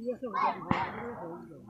一月十 sudah.